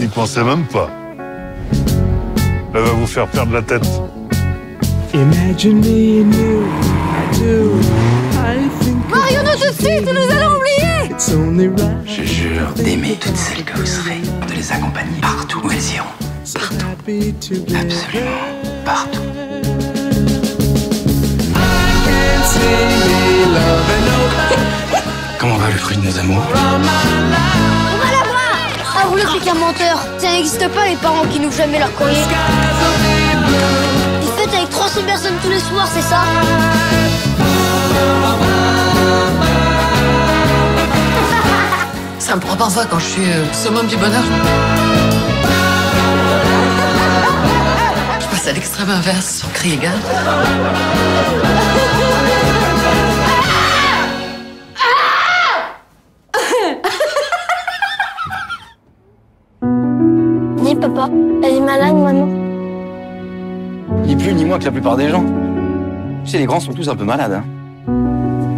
N'y pensez même pas. Elle va vous faire perdre la tête. Imagine me and you, I do. I think Marions-nous tout de suite ou nous allons oublier it's only right. Je jure d'aimer toutes celles que vous serez, de les accompagner partout où elles iront. So happy to be Absolument partout. Comment va le fruit de nos amours Ah, vous l'êtes qu'un menteur Ça n'existe pas les parents qui n'ouvrent jamais leur courrier. Ils fêtent avec 300 personnes tous les soirs, c'est ça Ça me prend parfois quand je suis euh, summum du bonheur. Je passe à l'extrême inverse, sans cri papa, elle est malade maman. Ni plus ni moins que la plupart des gens. Tu sais, les grands sont tous un peu malades. Hein.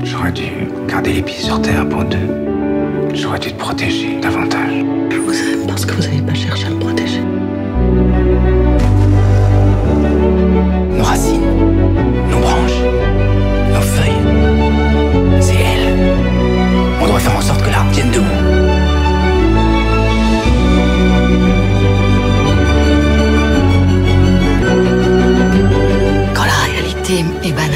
J'aurais dû garder les pieds sur terre pour deux. J'aurais dû te protéger davantage. Je vous aime parce que vous n'avez pas cherché en Evan.